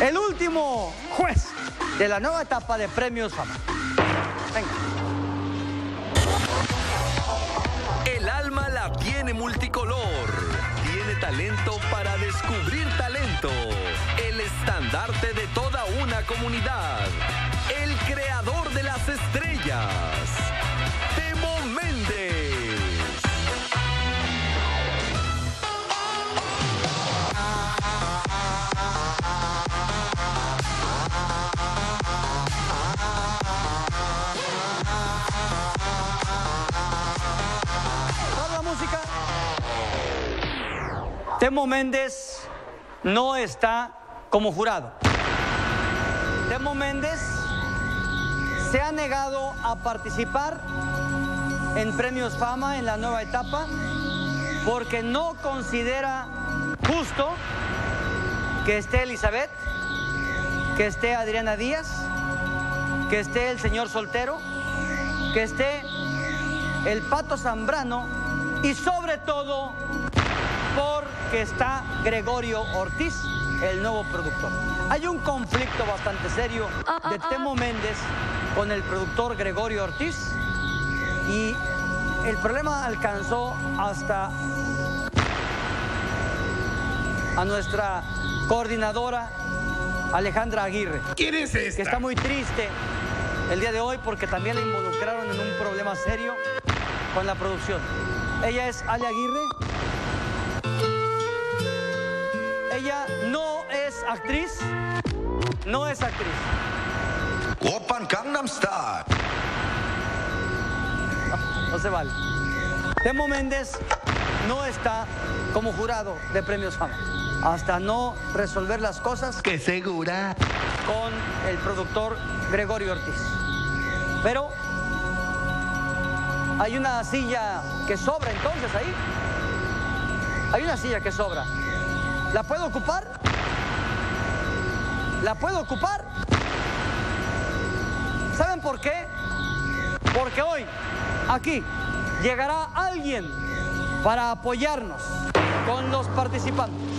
el último juez de la nueva etapa de Premios Fama. Venga. El alma la tiene multicolor. Tiene talento para descubrir talento. El estandarte de toda una comunidad. El creador de las estrellas. Temo Méndez no está como jurado. Temo Méndez se ha negado a participar en Premios Fama en la nueva etapa porque no considera justo que esté Elizabeth, que esté Adriana Díaz, que esté el señor soltero, que esté el Pato Zambrano y sobre todo porque está Gregorio Ortiz, el nuevo productor. Hay un conflicto bastante serio de Temo Méndez con el productor Gregorio Ortiz y el problema alcanzó hasta a nuestra coordinadora Alejandra Aguirre. ¿Quién es que esta? está muy triste el día de hoy porque también la involucraron en un problema serio con la producción. Ella es Ale Aguirre. Ella no es actriz, no es actriz. Oppan Gangnam Style. No se vale. Temo Méndez no está como jurado de Premios Fama. Hasta no resolver las cosas Que segura. con el productor Gregorio Ortiz. Pero hay una silla que sobra entonces ahí. Hay una silla que sobra. ¿La puedo ocupar? ¿La puedo ocupar? ¿Saben por qué? Porque hoy, aquí, llegará alguien para apoyarnos con los participantes.